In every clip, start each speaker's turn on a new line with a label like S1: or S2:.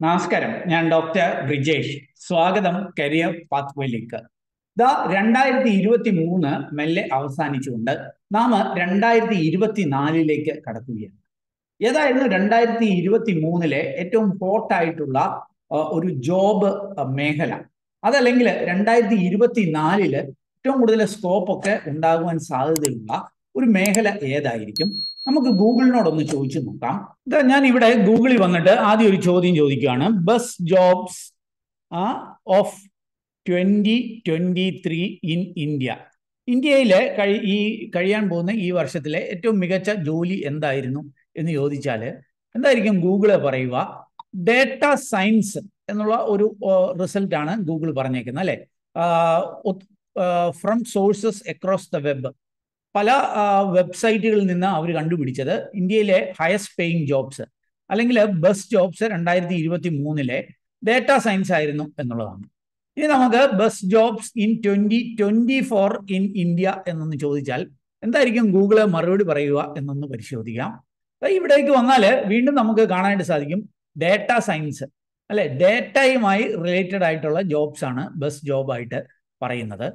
S1: നമസ്കാരം. ഞാൻ ഡോക്ടർ ബ്രിജേഷ്. സ്വാഗതം കരിയർ പാത്വേയിലേക്ക് ഇതാ രണ്ടായിരത്തി ഇരുപത്തി മൂന്ന് മെല്ലെ അവസാനിച്ചുകൊണ്ട് നാം രണ്ടായിരത്തി ഇരുപത്തി നാലിലേക്ക് കടക്കുകയാണ്. ഏതായിരുന്നു രണ്ടായിരത്തി ഇരുപത്തി മൂന്നിലെ ഏറ്റവും ഹോട്ടായിട്ടുള്ള ഒരു ജോബ് മേഖല? അതല്ലെങ്കിൽ രണ്ടായിരത്തി ഇരുപത്തി നാലിൽ ഏറ്റവും കൂടുതൽ സ്കോപ്പ് ഒക്കെ ഉണ്ടാകുവാൻ സാധ്യതയുള്ള ഒരു മേഖല ഏതായിരിക്കും? നമുക്ക് ഗൂഗിളിനോടൊന്ന് ചോദിച്ചു നോക്കാം. ഇതാ ഞാൻ ഇവിടെ ഗൂഗിളിൽ വന്നിട്ട് ആദ്യം ഒരു ചോദ്യം ചോദിക്കുകയാണ്. Best jobs of twenty twenty three in India ഇന്ത്യയിലെ കഴി ഈ കഴിയാൻ പോകുന്ന ഈ വർഷത്തിലെ ഏറ്റവും മികച്ച ജോലി എന്തായിരുന്നു എന്ന് ചോദിച്ചാൽ എന്തായിരിക്കും ഗൂഗിൾ പറയുക? ഡേറ്റ സയൻസ് എന്നുള്ള ഒരു റിസൾട്ട് ആണ് ഗൂഗിൾ പറഞ്ഞേക്കുന്നത് അല്ലെ? From sources across the web പല വെബ്സൈറ്റുകളിൽ നിന്ന് അവർ കണ്ടുപിടിച്ചത് ഇന്ത്യയിലെ ഹയസ്റ്റ് പേയിങ് ജോബ്സ് അല്ലെങ്കിൽ ബെസ്റ്റ് ജോബ്സ് രണ്ടായിരത്തി ഇരുപത്തി മൂന്നിലെ ഡേറ്റ സയൻസ് ആയിരുന്നു എന്നുള്ളതാണ്. ഇനി നമുക്ക് best jobs in twenty twenty four in India എന്നൊന്ന് ചോദിച്ചാൽ എന്തായിരിക്കും ഗൂഗിൾ മറുപടി പറയുക എന്നൊന്ന് പരിശോധിക്കാം. ഇവിടേക്ക് വന്നാൽ വീണ്ടും നമുക്ക് കാണാനായിട്ട് സാധിക്കും ഡേറ്റ സയൻസ് അല്ലെ? ഡേറ്റയുമായി റിലേറ്റഡ് ആയിട്ടുള്ള ജോബ്സ് ആണ് ബെസ്റ്റ് ജോബായിട്ട് പറയുന്നത്.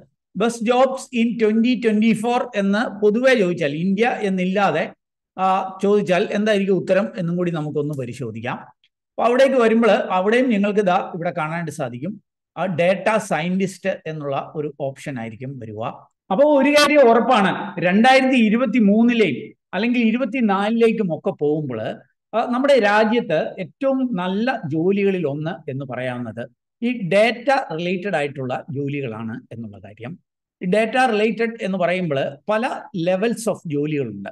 S1: Best jobs in twenty twenty four എന്ന് പൊതുവെ ചോദിച്ചാൽ ഇന്ത്യ എന്നില്ലാതെ ചോദിച്ചാൽ എന്തായിരിക്കും ഉത്തരം എന്നും കൂടി നമുക്കൊന്ന് പരിശോധിക്കാം. അപ്പൊ അവിടേക്ക് വരുമ്പോൾ അവിടെയും നിങ്ങൾക്ക് ഇതാ ഇവിടെ കാണാനായിട്ട് സാധിക്കും. ആ ഡേറ്റ സയന്റിസ്റ്റ് എന്നുള്ള ഒരു ഓപ്ഷൻ ആയിരിക്കും വരിക. അപ്പോൾ ഒരു കാര്യം ഉറപ്പാണ് രണ്ടായിരത്തി ഇരുപത്തി മൂന്നിലേയും അല്ലെങ്കിൽ ഇരുപത്തിനാലിലേക്കും ഒക്കെ പോകുമ്പോൾ നമ്മുടെ രാജ്യത്ത് ഏറ്റവും നല്ല ജോലികളിൽ ഒന്ന് എന്ന് പറയാവുന്നത് ഈ ഡേറ്റ റിലേറ്റഡ് ആയിട്ടുള്ള ജോലികളാണ് എന്നുള്ള കാര്യം. ഡേറ്റ റിലേറ്റഡ് എന്ന് പറയുമ്പോൾ പല ലെവൽസ് ഓഫ് ജോലികളുണ്ട്.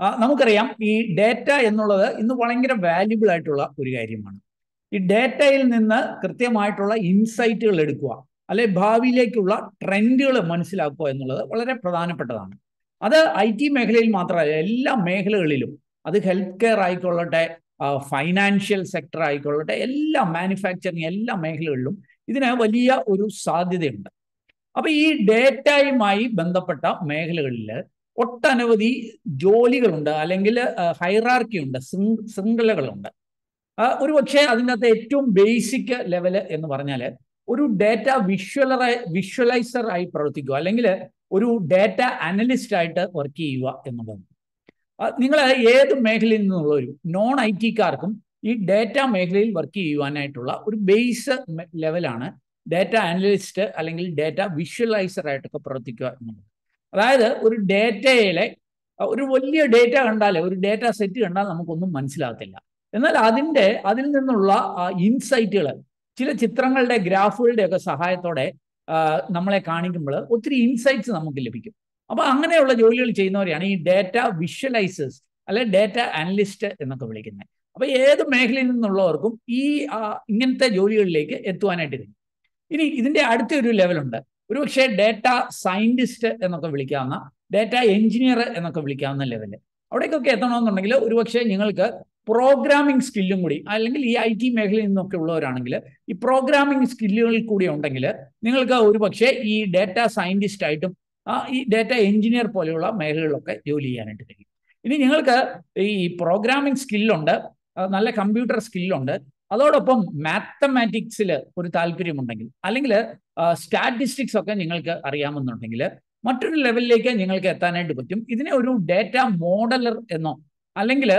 S1: നമുക്കറിയാം ഈ ഡേറ്റ എന്നുള്ളത് ഇന്ന് ഭയങ്കര വാല്യുബിൾ ആയിട്ടുള്ള ഒരു കാര്യമാണ്. ഈ ഡേറ്റയിൽ നിന്ന് കൃത്യമായിട്ടുള്ള ഇൻസൈറ്റുകൾ എടുക്കുക അല്ലെ ഭാവിയിലേക്കുള്ള ട്രെൻഡുകൾ മനസ്സിലാക്കുക എന്നുള്ളത് വളരെ പ്രധാനപ്പെട്ടതാണ്. അത് ഐ ടി മേഖലയിൽ മാത്രമല്ല എല്ലാ മേഖലകളിലും അത് ഹെൽത്ത് കെയർ ആയിക്കൊള്ളട്ടെ ഫൈനാൻഷ്യൽ സെക്ടർ ആയിക്കൊള്ളട്ടെ എല്ലാ മാനുഫാക്ചറിങ് എല്ലാ മേഖലകളിലും ഇതിന് വലിയ ഒരു സാധ്യതയുണ്ട്. അപ്പൊ ഈ ഡേറ്റയുമായി ബന്ധപ്പെട്ട മേഖലകളിൽ ഒട്ടനവധി ജോലികളുണ്ട് അല്ലെങ്കിൽ ഹൈറാർക്കി ഉണ്ട് ശൃംഖലകളുണ്ട്. ഒരു പക്ഷേ അതിനകത്ത് ഏറ്റവും ബേസിക് ലെവൽ എന്ന് പറഞ്ഞാൽ ഒരു ഡേറ്റ വിഷ്വലറൈ വിഷ്വലൈസർ ആയി പ്രവർത്തിക്കുക അല്ലെങ്കിൽ ഒരു ഡേറ്റ അനലിസ്റ്റ് ആയിട്ട് വർക്ക് ചെയ്യുക എന്നുള്ളതാണ് നിങ്ങൾ ഏത് മേഖലയിൽ നിന്നുള്ളവരും നോൺ ഐ ടിക്കാർക്കും ഈ ഡേറ്റ മേഖലയിൽ വർക്ക് ചെയ്യുവാനായിട്ടുള്ള ഒരു ബേസ് ലെവലാണ് ഡേറ്റ അനലിസ്റ്റ് അല്ലെങ്കിൽ ഡേറ്റ വിഷ്വലൈസർ ആയിട്ടൊക്കെ പ്രവർത്തിക്കുക എന്നുള്ളത്. അതായത് ഒരു ഡേറ്റയിലെ ഒരു വലിയ ഡേറ്റ കണ്ടാലേ ഒരു ഡേറ്റ സെറ്റ് കണ്ടാൽ നമുക്കൊന്നും മനസ്സിലാകത്തില്ല. എന്നാൽ അതിന്റെ അതിൽ നിന്നുള്ള ഇൻസൈറ്റുകൾ ചില ചിത്രങ്ങളുടെ ഗ്രാഫുകളുടെ ഒക്കെ സഹായത്തോടെ നമ്മളെ കാണിക്കുമ്പോൾ ഒത്തിരി ഇൻസൈറ്റ്സ് നമുക്ക് ലഭിക്കും. അപ്പൊ അങ്ങനെയുള്ള ജോലികൾ ചെയ്യുന്നവരെയാണ് ഈ ഡേറ്റ വിഷ്വലൈസേഴ്സ് അല്ലെ ഡേറ്റ അനലിസ്റ്റ് എന്നൊക്കെ വിളിക്കുന്നത്. അപ്പോൾ ഏത് മേഖലയിൽ നിന്നുള്ളവർക്കും ഈ ഇങ്ങനത്തെ ജോലികളിലേക്ക് എത്തുവാനായിട്ട് കഴിയും. ഇനി ഇതിന്റെ അടുത്തൊരു ലെവലുണ്ട്. ഒരുപക്ഷെ ഡേറ്റ സയന്റിസ്റ്റ് എന്നൊക്കെ വിളിക്കാവുന്ന ഡേറ്റ എഞ്ചിനീയർ എന്നൊക്കെ വിളിക്കാവുന്ന ലെവൽ. അവിടേക്കൊക്കെ എത്തണമെന്നുണ്ടെങ്കിൽ ഒരുപക്ഷെ നിങ്ങൾക്ക് പ്രോഗ്രാമിംഗ് സ്കില്ലും കൂടി അല്ലെങ്കിൽ ഈ ഐ ടി മേഖലയിൽ നിന്നൊക്കെ ഉള്ളവരാണെങ്കിൽ ഈ പ്രോഗ്രാമിംഗ് സ്കില്ലുകൾ കൂടി ഉണ്ടെങ്കിൽ നിങ്ങൾക്ക് ഒരുപക്ഷെ ഈ ഡേറ്റ സയന്റിസ്റ്റ് ആയിട്ടും ഈ ഡേറ്റ എഞ്ചിനീയർ പോലെയുള്ള മേഖലകളിലൊക്കെ ജോലി ചെയ്യാനായിട്ട് കഴിയും. ഇനി നിങ്ങൾക്ക് ഈ പ്രോഗ്രാമിംഗ് സ്കില്ലുണ്ട് നല്ല കമ്പ്യൂട്ടർ സ്കില്ലുണ്ട് അതോടൊപ്പം മാത്തമാറ്റിക്സിൽ ഒരു താല്പര്യമുണ്ടെങ്കിൽ അല്ലെങ്കിൽ സ്റ്റാറ്റിസ്റ്റിക്സ് ഒക്കെ നിങ്ങൾക്ക് അറിയാമെന്നുണ്ടെങ്കിൽ മറ്റൊരു ലെവലിലേക്ക് നിങ്ങൾക്ക് എത്താനായിട്ട് പറ്റും. ഇതിനെ ഒരു ഡേറ്റ മോഡലർ എന്നോ അല്ലെങ്കിൽ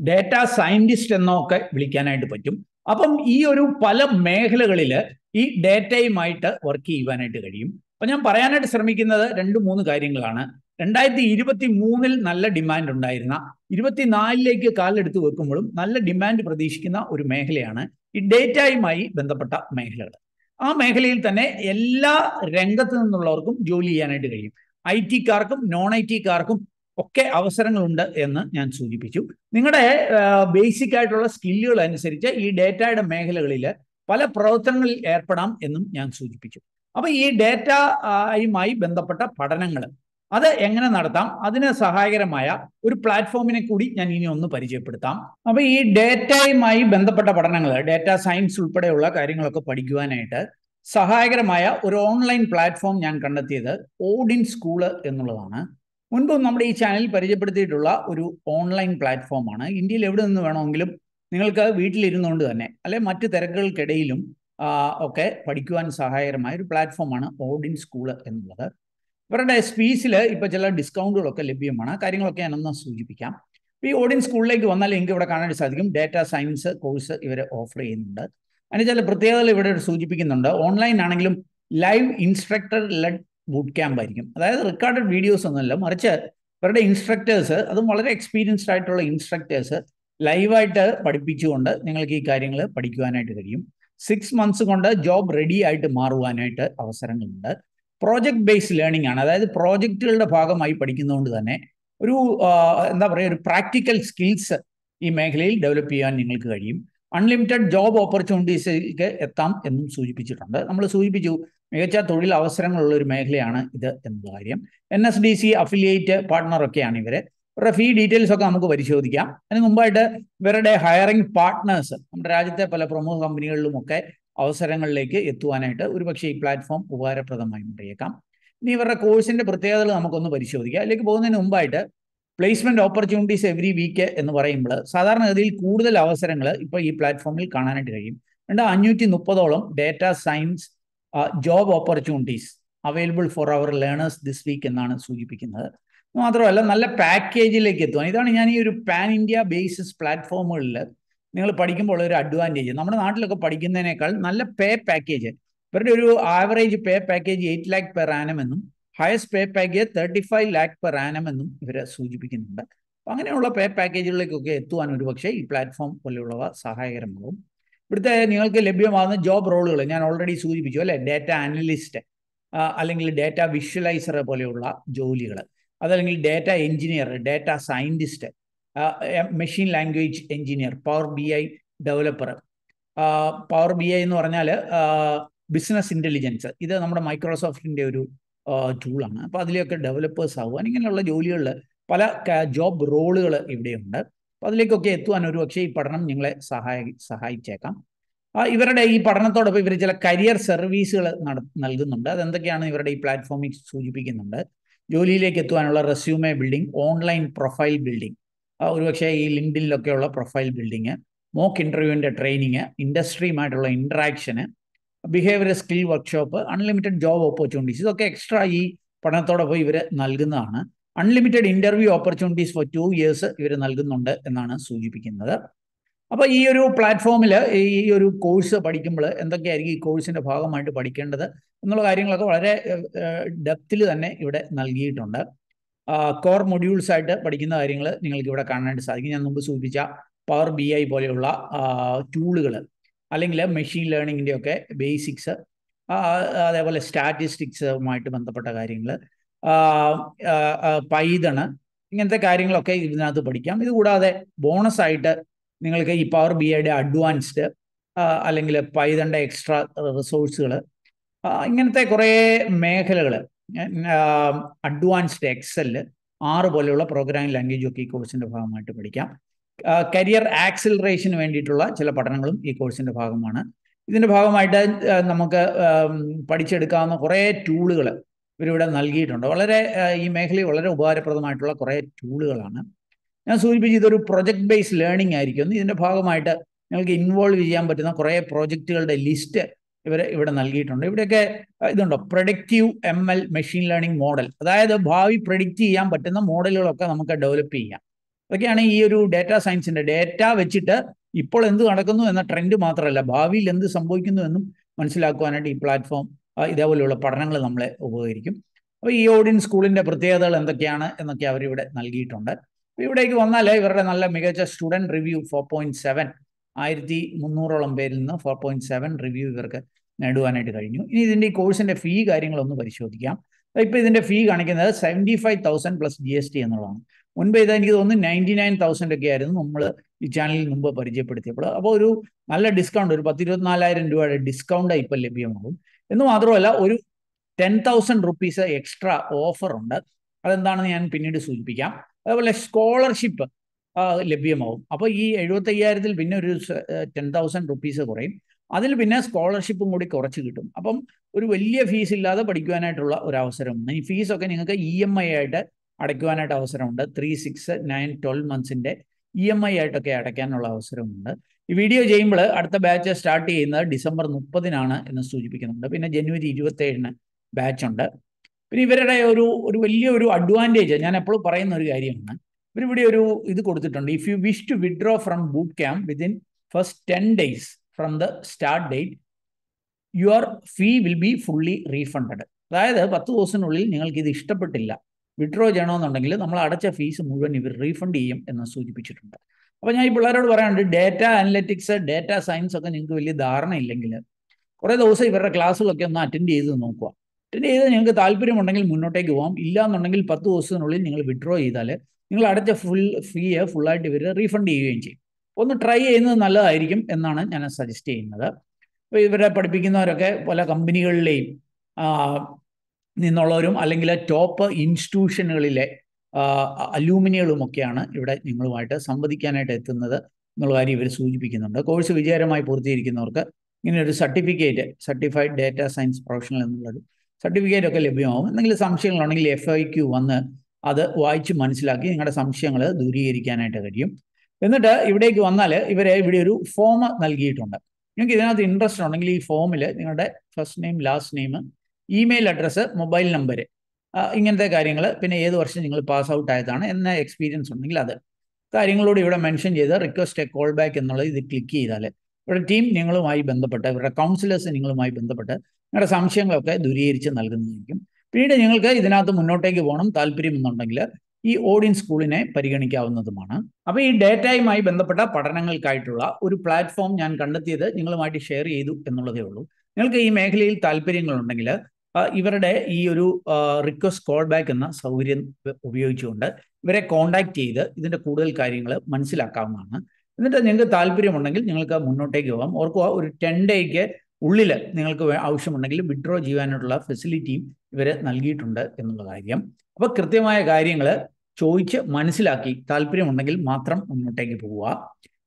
S1: ഡേറ്റ സയന്റിസ്റ്റ് എന്നോ ഒക്കെ വിളിക്കാനായിട്ട് പറ്റും. അപ്പം ഈ ഒരു പല മേഖലകളിൽ ഈ ഡേറ്റയുമായിട്ട് വർക്ക് ചെയ്യുവാനായിട്ട് കഴിയും. അപ്പം ഞാൻ പറയാനായിട്ട് ശ്രമിക്കുന്നത് രണ്ട് മൂന്ന് കാര്യങ്ങളാണ്. രണ്ടായിരത്തി ഇരുപത്തി മൂന്നിൽ നല്ല ഡിമാൻഡ് ഉണ്ടായിരുന്ന ഇരുപത്തിനാലിലേക്ക് കാലെടുത്ത് വെക്കുമ്പോഴും നല്ല ഡിമാൻഡ് പ്രതീക്ഷിക്കുന്ന ഒരു മേഖലയാണ് ഈ ഡേറ്റയുമായി ബന്ധപ്പെട്ട മേഖലകൾ. ആ മേഖലയിൽ തന്നെ എല്ലാ രംഗത്ത് നിന്നുള്ളവർക്കും ജോലി ചെയ്യാനായിട്ട് കഴിയും. ഐ ടിക്കാർക്കും നോൺ ഐ ടിക്കാർക്കും ഒക്കെ അവസരങ്ങളുണ്ട് എന്ന് ഞാൻ സൂചിപ്പിച്ചു. നിങ്ങളുടെ ബേസിക് ആയിട്ടുള്ള സ്കില്ലുകൾ അനുസരിച്ച് ഈ ഡേറ്റയുടെ മേഖലകളിൽ പല പ്രവർത്തനങ്ങളിൽ ഏർപ്പെടാം എന്നും ഞാൻ സൂചിപ്പിച്ചു. അപ്പൊ ഈ ഡേറ്റയുമായി ബന്ധപ്പെട്ട പഠനങ്ങൾ അത് എങ്ങനെ നടത്താം? അതിന് സഹായകരമായ ഒരു പ്ലാറ്റ്ഫോമിനെ കൂടി ഞാൻ ഇനി ഒന്ന് പരിചയപ്പെടുത്താം. അപ്പൊ ഈ ഡേറ്റയുമായി ബന്ധപ്പെട്ട പഠനങ്ങൾ ഡേറ്റ സയൻസ് ഉൾപ്പെടെയുള്ള കാര്യങ്ങളൊക്കെ പഠിക്കുവാനായിട്ട് സഹായകരമായ ഒരു ഓൺലൈൻ പ്ലാറ്റ്ഫോം ഞാൻ കണ്ടെത്തിയത് ഓഡിൻ സ്കൂൾ എന്നുള്ളതാണ്. മുൻപ് നമ്മുടെ ഈ ചാനൽ പരിചയപ്പെടുത്തിയിട്ടുള്ള ഒരു ഓൺലൈൻ പ്ലാറ്റ്ഫോമാണ് ഇന്ത്യയിൽ എവിടെ നിന്ന് വേണമെങ്കിലും നിങ്ങൾക്ക് വീട്ടിലിരുന്നുകൊണ്ട് തന്നെ അല്ലെ മറ്റ് തിരക്കുകൾക്കിടയിലും ഒക്കെ പഠിക്കുവാൻ സഹായകരമായ ഒരു പ്ലാറ്റ്ഫോമാണ് ഓഡിൻ സ്കൂൾ എന്നുള്ളത്. ഇവരുടെ സ്പീച്ചിൽ ഇപ്പോൾ ചില ഡിസ്കൗണ്ടുകളൊക്കെ ലഭ്യമാണ്. കാര്യങ്ങളൊക്കെ ഞാനൊന്ന് സൂചിപ്പിക്കാം. ഈ ഓഡിയൻസ് സ്കൂളിലേക്ക് വന്നാൽ എനിക്ക് ഇവിടെ കാണാൻ സാധിക്കും. ഡാറ്റ സയൻസ് കോഴ്സ് ഇവർ ഓഫർ ചെയ്യുന്നുണ്ട്. അതിന് ചില പ്രത്യേകതകൾ ഇവിടെ സൂചിപ്പിക്കുന്നുണ്ട്. ഓൺലൈൻ ആണെങ്കിലും live instructor led boot camp ആയിരിക്കും. അതായത് റെക്കോർഡഡ് വീഡിയോസ് ഒന്നുമല്ല മറിച്ച് ഇവരുടെ ഇൻസ്ട്രക്ടേഴ്സ് അതും വളരെ എക്സ്പീരിയൻസ്ഡ് ആയിട്ടുള്ള ഇൻസ്ട്രക്ടേഴ്സ് ലൈവായിട്ട് പഠിപ്പിച്ചുകൊണ്ട് നിങ്ങൾക്ക് ഈ കാര്യങ്ങൾ പഠിക്കുവാനായിട്ട് കഴിയും. സിക്സ് മന്ത്സ് കൊണ്ട് ജോബ് റെഡി ആയിട്ട് മാറുവാനായിട്ട് അവസരങ്ങളുണ്ട്. പ്രോജക്റ്റ് ബേസ്ഡ് ലേണിംഗ് ആണ്. അതായത് പ്രോജക്റ്റുകളുടെ ഭാഗമായി പഠിക്കുന്നതുകൊണ്ട് തന്നെ ഒരു എന്താ പറയുക ഒരു പ്രാക്ടിക്കൽ സ്കിൽസ് ഈ മേഖലയിൽ ഡെവലപ്പ് ചെയ്യാൻ നിങ്ങൾക്ക് കഴിയും. അൺലിമിറ്റഡ് ജോബ് ഓപ്പർച്യൂണിറ്റീസിലേക്ക് എത്താം എന്നും സൂചിപ്പിച്ചിട്ടുണ്ട്. നമ്മൾ സൂചിപ്പിച്ചു മികച്ച തൊഴിൽ അവസരങ്ങളുള്ള ഒരു മേഖലയാണ് ഇത് എന്ന കാര്യം. N S D C affiliate പാർട്ട്ണറൊക്കെയാണ് ഇവർ ഇവരുടെ ഫീ ഡീറ്റെയിൽസ് ഒക്കെ നമുക്ക് പരിശോധിക്കാം. അതിന് മുമ്പായിട്ട് ഇവരുടെ ഹയറിംഗ് പാർട്ട്നേഴ്സ് നമ്മുടെ രാജ്യത്തെ പല പ്രമുഖ കമ്പനികളിലുമൊക്കെ അവസരങ്ങളിലേക്ക് എത്തുവാനായിട്ട് ഒരുപക്ഷെ ഈ പ്ലാറ്റ്ഫോം ഉപകാരപ്രദമായി മാറിയേക്കാം. ഇനി ഇവരുടെ കോഴ്സിന്റെ പ്രത്യേകതകൾ നമുക്കൊന്ന് പരിശോധിക്കാം. അതിലേക്ക് പോകുന്നതിന് മുമ്പായിട്ട് പ്ലേസ്മെന്റ് ഓപ്പർച്യൂണിറ്റീസ് എവറി വീക്ക് എന്ന് പറയുമ്പോൾ സാധാരണഗതിയിൽ കൂടുതൽ അവസരങ്ങൾ ഇപ്പോൾ ഈ പ്ലാറ്റ്ഫോമിൽ കാണാനായിട്ട് കഴിയും. രണ്ട് അഞ്ഞൂറ്റി മുപ്പതോളം data science job opportunities available for our learners this week എന്നാണ് സൂചിപ്പിക്കുന്നത്. മാത്രമല്ല നല്ല പാക്കേജിലേക്ക് എത്തുവാൻ. ഇതാണ് ഞാൻ ഈ ഒരു പാൻ ഇന്ത്യ ബേസിസ് പ്ലാറ്റ്ഫോമുകളിൽ നിങ്ങൾ പഠിക്കുമ്പോൾ ഒരു അഡ്വാന്റേജ് നമ്മുടെ നാട്ടിലൊക്കെ പഠിക്കുന്നതിനേക്കാൾ നല്ല പേ പാക്കേജ് ഇവരുടെ ഒരു average pay package eight lakh per annum എന്നും highest pay package thirty five lakh per annum എന്നും ഇവർ സൂചിപ്പിക്കുന്നുണ്ട്. അങ്ങനെയുള്ള പേ പാക്കേജുകളിലേക്കൊക്കെ എത്തുവാൻ ഒരു പക്ഷേ ഈ പ്ലാറ്റ്ഫോം പോലെയുള്ളവ സഹായകരമാകും. ഇവിടുത്തെ നിങ്ങൾക്ക് ലഭ്യമാകുന്ന ജോബ് റോളുകൾ ഞാൻ ഓൾറെഡി സൂചിപ്പിച്ചു അല്ലേ? ഡാറ്റ അനലിസ്റ്റ് അല്ലെങ്കിൽ ഡാറ്റ വിഷ്വലൈസർ പോലെയുള്ള ജോലികൾ അതല്ലെങ്കിൽ data engineer data scientist machine language engineer power B I developer power B I എന്ന് പറഞ്ഞാൽ ബിസിനസ് ഇന്റലിജൻസ് ഇത് നമ്മുടെ മൈക്രോസോഫ്റ്റിന്റെ ഒരു ടൂളാണ് അപ്പോൾ അതിലേക്ക് ഡെവലപ്പേഴ്സ് ആവുക ഇങ്ങനെയുള്ള ജോലികളിൽ പല ജോബ് റോളുകൾ ഇവിടെയുണ്ട്. അപ്പോൾ അതിലേക്കൊക്കെ എത്തുവാൻ ഒരു പക്ഷേ ഈ പഠനം നിങ്ങളെ സഹായി സഹായിച്ചേക്കാം. ഇവരുടെ ഈ പഠനത്തോടൊപ്പം ഇവർ ചില കരിയർ സർവീസുകൾ നട നൽകുന്നുണ്ട്. അതെന്തൊക്കെയാണ് ഇവരുടെ ഈ പ്ലാറ്റ്ഫോമിൽ സൂചിപ്പിക്കുന്നുണ്ട്? ജോലിയിലേക്ക് എത്തുവാനുള്ള resume building online profile building ഒരുപക്ഷെ ഈ ലിങ്ക്ഡിനിലൊക്കെയുള്ള പ്രൊഫൈൽ ബിൽഡിങ് മോക്ക് ഇന്റർവ്യൂവിന്റെ ട്രെയിനിങ് ഇൻഡസ്ട്രിയുമായിട്ടുള്ള ഇൻട്രാക്ഷന് behaviour skill workshop unlimited job opportunities ഇതൊക്കെ എക്സ്ട്രാ ഈ പഠനത്തോടൊപ്പം ഇവർ നൽകുന്നതാണ്. Unlimited interview opportunities for two years ഇവർ നൽകുന്നുണ്ട് എന്നാണ് സൂചിപ്പിക്കുന്നത്. അപ്പോൾ ഈ ഒരു പ്ലാറ്റ്ഫോമിൽ ഈ ഒരു കോഴ്സ് പഠിക്കുമ്പോൾ എന്തൊക്കെയായിരിക്കും ഈ കോഴ്സിന്റെ ഭാഗമായിട്ട് പഠിക്കേണ്ടത് എന്നുള്ള കാര്യങ്ങളൊക്കെ വളരെ ഡെപ്തിൽ തന്നെ ഇവിടെ നൽകിയിട്ടുണ്ട്. കോർ മൊഡ്യൂൾസ് ആയിട്ട് പഠിക്കുന്ന കാര്യങ്ങൾ നിങ്ങൾക്ക് ഇവിടെ കാണാനായിട്ട് സാധിക്കും. ഞാൻ മുമ്പ് സൂചിപ്പിച്ച പവർ ബി ഐ പോലെയുള്ള ടൂളുകൾ അല്ലെങ്കിൽ മെഷീൻ ലേണിങ്ങിന്റെ ഒക്കെ ബേസിക്സ് അതേപോലെ സ്റ്റാറ്റിസ്റ്റിക്സുമായിട്ട് ബന്ധപ്പെട്ട കാര്യങ്ങൾ പൈതണ് ഇങ്ങനത്തെ കാര്യങ്ങളൊക്കെ ഇതിനകത്ത് പഠിക്കാം. ഇതുകൂടാതെ ബോണസ് ആയിട്ട് നിങ്ങൾക്ക് ഈ പവർ ബി ഐയുടെ അഡ്വാൻസ്ഡ് അല്ലെങ്കിൽ പൈതണ്ട എക്സ്ട്രാ റിസോഴ്സുകൾ ഇങ്ങനത്തെ കുറേ മേഖലകൾ അഡ്വാൻസ്ഡ് എക്സൽ ആറ് പോലെയുള്ള പ്രോഗ്രാമിംഗ് ലാംഗ്വേജ് ഒക്കെ ഈ കോഴ്സിന്റെ ഭാഗമായിട്ട് പഠിക്കാം. കരിയർ ആക്സിലറേഷന് വേണ്ടിയിട്ടുള്ള ചില പഠനങ്ങളും ഈ കോഴ്സിന്റെ ഭാഗമാണ്. ഇതിന്റെ ഭാഗമായിട്ട് നമുക്ക് പഠിച്ചെടുക്കാവുന്ന കുറേ ടൂളുകൾ ഇവരിവിടെ നൽകിയിട്ടുണ്ട്. വളരെ ഈ മേഖലയിൽ വളരെ ഉപകാരപ്രദമായിട്ടുള്ള കുറേ ടൂളുകളാണ് ഞാൻ സൂചിപ്പിച്ചു ഇതൊരു പ്രൊജക്ട് ബേസ്ഡ് ലേണിംഗ് ആയിരിക്കും. ഇതിന്റെ ഭാഗമായിട്ട് നിങ്ങൾക്ക് ഇൻവോൾവ് ചെയ്യാൻ പറ്റുന്ന കുറേ പ്രോജക്റ്റുകളുടെ ലിസ്റ്റ് ഇവർ ഇവിടെ നൽകിയിട്ടുണ്ട്. ഇവിടെയൊക്കെ ഇതുണ്ടോ? Productive M L machine learning model അതായത് ഭാവി പ്രൊഡിക്റ്റ് ചെയ്യാൻ പറ്റുന്ന മോഡലുകളൊക്കെ നമുക്ക് ഡെവലപ്പ് ചെയ്യാം. അതൊക്കെയാണ് ഈ ഒരു ഡാറ്റാ സയൻസിന്റെ ഡാറ്റ വെച്ചിട്ട് ഇപ്പോൾ എന്ത് നടക്കുന്നു എന്ന ട്രെൻഡ് മാത്രമല്ല ഭാവിയിൽ എന്ത് സംഭവിക്കുന്നു എന്നും മനസ്സിലാക്കുവാനായിട്ട് ഈ പ്ലാറ്റ്ഫോം ഇതേപോലെയുള്ള പഠനങ്ങൾ നമ്മളെ ഉപകരിക്കും. അപ്പോൾ ഈ ഓഡിയൻ സ്കൂളിന്റെ പ്രത്യേകതകൾ എന്തൊക്കെയാണ് എന്നൊക്കെ അവരിവിടെ നൽകിയിട്ടുണ്ട്. ഇവിടേക്ക് വന്നാൽ ഇവരുടെ നല്ല മികച്ച student review four point seven ആയിരത്തി മുന്നൂറോളം പേരിൽ നിന്ന് ഫോർ പോയിന്റ് സെവൻ റിവ്യൂ ഇവർക്ക് നേടുവാനായിട്ട് കഴിഞ്ഞു. ഇനി ഇതിന്റെ ഈ കോഴ്സിന്റെ ഫീ കാര്യങ്ങളൊന്ന് പരിശോധിക്കാം. ഇപ്പോൾ ഇതിന്റെ ഫീ കാണിക്കുന്നത് seventy five thousand plus G S T എന്നുള്ളതാണ്. മുൻപ് ഇത് എനിക്ക് തോന്നുന്നു നയന്റി നയൻ തൗസൻഡ് ഒക്കെ ആയിരുന്നു നമ്മൾ ഈ ചാനലിൽ മുമ്പ് പരിചയപ്പെടുത്തിയപ്പോൾ. അപ്പോൾ ഒരു നല്ല ഡിസ്കൗണ്ട് ഒരു പത്ത് ഇരുപത്തിനാലായിരം രൂപയുടെ ഡിസ്കൗണ്ട് ഇപ്പം ലഭ്യമാകും. എന്ന് മാത്രമല്ല ഒരു ten thousand rupees extra offer ഉണ്ട്. അതെന്താണെന്ന് ഞാൻ പിന്നീട് സൂചിപ്പിക്കാം. അതേപോലെ സ്കോളർഷിപ്പ് ലഭ്യമാവും. അപ്പോൾ ഈ എഴുപത്തയ്യായിരത്തിൽ പിന്നെ ഒരു ടെൻ തൗസൻഡ് റുപ്പീസ് കുറയും. അതിൽ പിന്നെ സ്കോളർഷിപ്പും കൂടി കുറച്ച് കിട്ടും. അപ്പം ഒരു വലിയ ഫീസ് ഇല്ലാതെ പഠിക്കുവാനായിട്ടുള്ള ഒരു അവസരമുണ്ട് ഈ ഫീസൊക്കെ നിങ്ങൾക്ക് ഇ എം ഐ ആയിട്ട് അടയ്ക്കുവാനായിട്ട് അവസരമുണ്ട്. ത്രീ സിക്സ് നയൻ ട്വൽവ് മന്ത്സിന്റെ ഇ എം ഐ ആയിട്ടൊക്കെ അടയ്ക്കാനുള്ള അവസരമുണ്ട്. ഈ വീഡിയോ ചെയ്യുമ്പോൾ അടുത്ത ബാച്ച് സ്റ്റാർട്ട് ചെയ്യുന്നത് ഡിസംബർ മുപ്പതിനാണ് എന്ന് സൂചിപ്പിക്കുന്നുണ്ട്. പിന്നെ ജനുവരി ഇരുപത്തേഴിന് ബാച്ച് ഉണ്ട് പിന്നെ ഇവരുടെ ഒരു ഒരു വലിയ ഒരു അഡ്വാന്റേജ് ഞാൻ എപ്പോഴും പറയുന്ന ഒരു കാര്യമാണ്. ഇവരിവിടെ ഒരു ഇത് കൊടുത്തിട്ടുണ്ട്. If you wish to withdraw from boot camp within first ten days from the start date your fee will be fully refunded അതായത് പത്ത് ദിവസത്തിനുള്ളിൽ നിങ്ങൾക്ക് ഇത് ഇഷ്ടപ്പെട്ടില്ല. വിഡ്രോ ചെയ്യണമെന്നുണ്ടെങ്കിൽ നമ്മൾ അടച്ച ഫീസ് മുഴുവൻ ഇവർ റീഫണ്ട് ചെയ്യും എന്ന് സൂചിപ്പിച്ചിട്ടുണ്ട്. അപ്പോൾ ഞാൻ ഈ പിള്ളേരോട് പറയാനുണ്ട് ഡേറ്റ അനലറ്റിക്സ് ഡേറ്റ സയൻസ് ഒക്കെ നിങ്ങൾക്ക് വലിയ ധാരണ ഇല്ലെങ്കിൽ കുറേ ദിവസം ഇവരുടെ ക്ലാസ്സുകളൊക്കെ ഒന്ന് അറ്റൻഡ് ചെയ്ത് നോക്കുക. അറ്റൻഡ് ചെയ്ത് നിങ്ങൾക്ക് താല്പര്യമുണ്ടെങ്കിൽ മുന്നോട്ടേക്ക് പോകാം ഇല്ല എന്നുണ്ടെങ്കിൽ പത്ത് ദിവസത്തിനുള്ളിൽ നിങ്ങൾ വിഡ്രോ ചെയ്താൽ നിങ്ങൾ അടച്ച ഫുൾ ഫീ ഫുള്ളായിട്ട് ഇവർ റീഫണ്ട് ചെയ്യുകയും ചെയ്യും. ഒന്ന് ട്രൈ ചെയ്യുന്നത് നല്ലതായിരിക്കും എന്നാണ് ഞാൻ സജസ്റ്റ് ചെയ്യുന്നത്. അപ്പോൾ ഇവരെ പഠിപ്പിക്കുന്നവരൊക്കെ പല കമ്പനികളിലെയും നിന്നുള്ളവരും അല്ലെങ്കിൽ ടോപ്പ് ഇൻസ്റ്റിറ്റ്യൂഷനുകളിലെ അലൂമിനികളുമൊക്കെയാണ് ഇവിടെ നിങ്ങളുമായിട്ട് സംവദിക്കാനായിട്ട് എത്തുന്നത് എന്നുള്ള കാര്യം ഇവർ സൂചിപ്പിക്കുന്നുണ്ട്. കോഴ്സ് വിജയകരമായി പൂർത്തീകരിക്കുന്നവർക്ക് ഇങ്ങനെ ഒരു certificate certified data science professional എന്നുള്ളൊരു സർട്ടിഫിക്കറ്റ് ഒക്കെ ലഭ്യമാവും. എന്തെങ്കിലും സംശയങ്ങളുണ്ടെങ്കിൽ എഫ് ഐ ക്യു വന്ന് അത് വായിച്ച് മനസ്സിലാക്കി നിങ്ങളുടെ സംശയങ്ങൾ ദൂരീകരിക്കാനായിട്ട് കഴിയും. എന്നിട്ട് ഇവിടേക്ക് വന്നാൽ ഇവരെ ഇവിടെ ഒരു ഫോം നൽകിയിട്ടുണ്ട്. നിങ്ങൾക്ക് ഇതിനകത്ത് ഇൻട്രസ്റ്റ് ഉണ്ടെങ്കിൽ ഈ ഫോമിൽ നിങ്ങളുടെ first name last name email address mobile number ഇങ്ങനത്തെ കാര്യങ്ങൾ പിന്നെ ഏത് വർഷം നിങ്ങൾ പാസ് ഔട്ട് ആയതാണ് എന്ന എക്സ്പീരിയൻസ് ഉണ്ടെങ്കിൽ അത്. കാര്യങ്ങളോട് ഇവിടെ മെൻഷൻ ചെയ്ത് റിക്വസ്റ്റ് എ കോൾ ബാക്ക് എന്നുള്ളത് ഇത് ക്ലിക്ക് ചെയ്താൽ ഇവിടെ ടീം നിങ്ങളുമായി ബന്ധപ്പെട്ട് ഇവരുടെ കൗൺസിലേഴ്സ് നിങ്ങളുമായി ബന്ധപ്പെട്ട് നിങ്ങളുടെ സംശയങ്ങളൊക്കെ ദൂരീകരിച്ച് നൽകുന്നതായിരിക്കും. പിന്നീട് നിങ്ങൾക്ക് ഇതിനകത്ത് മുന്നോട്ടേക്ക് പോകണം താല്പര്യമെന്നുണ്ടെങ്കിൽ ഈ ഓഡിയൻസ് സ്കൂളിനെ പരിഗണിക്കാവുന്നതുമാണ്. അപ്പോൾ ഈ ഡേറ്റയുമായി ബന്ധപ്പെട്ട പഠനങ്ങൾക്കായിട്ടുള്ള ഒരു പ്ലാറ്റ്ഫോം ഞാൻ കണ്ടെത്തിയത് നിങ്ങളുമായിട്ട് ഷെയർ ചെയ്തു എന്നുള്ളതേ ഉള്ളൂ. നിങ്ങൾക്ക് ഈ മേഖലയിൽ താല്പര്യങ്ങളുണ്ടെങ്കിൽ ഇവരുടെ ഈ ഒരു റിക്വസ്റ്റ് കോൾ ബാക്ക് എന്ന സൗകര്യം ഉപയോഗിച്ചുകൊണ്ട് ഇവരെ കോൺടാക്ട് ചെയ്ത് ഇതിന്റെ കൂടുതൽ കാര്യങ്ങൾ മനസ്സിലാക്കാവുന്നതാണ്. എന്നിട്ട് നിങ്ങൾക്ക് താല്പര്യമുണ്ടെങ്കിൽ നിങ്ങൾക്ക് മുന്നോട്ടേക്ക് പോകാം. ഓർക്കുക ഒരു ടെൻ ഡേക്ക് ഉള്ളിൽ നിങ്ങൾക്ക് ആവശ്യമുണ്ടെങ്കിൽ വിഡ്രോ ചെയ്യാനുള്ള ഫെസിലിറ്റിയും ഇവർ നൽകിയിട്ടുണ്ട് എന്നുള്ള കാര്യം. അപ്പോൾ കൃത്യമായ കാര്യങ്ങൾ ചോദിച്ച് മനസ്സിലാക്കി താല്പര്യമുണ്ടെങ്കിൽ മാത്രം മുന്നോട്ടേക്ക് പോവുക.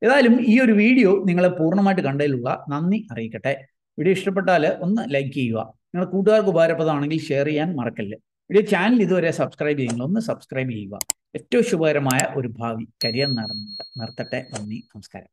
S1: ഏതായാലും ഈ ഒരു വീഡിയോ നിങ്ങൾ പൂർണമായിട്ട് കണ്ടതിലുള്ള നന്ദി അറിയിക്കട്ടെ. വീഡിയോ ഇഷ്ടപ്പെട്ടാൽ ഒന്ന് ലൈക്ക് ചെയ്യുക. നിങ്ങളുടെ കൂട്ടുകാർക്ക് ഉപകാരപ്രദമാണെങ്കിൽ ഷെയർ ചെയ്യാൻ മറക്കല്ല്. വീഡിയോ ചാനൽ ഇതുവരെ സബ്സ്ക്രൈബ് ചെയ്യുന്നില്ല ഒന്ന് സബ്സ്ക്രൈബ് ചെയ്യുക. ഏറ്റവും ശുഭകരമായ ഒരു ഭാവി കരിയർ നിർത്തട്ടെ നന്ദി നമസ്കാരം.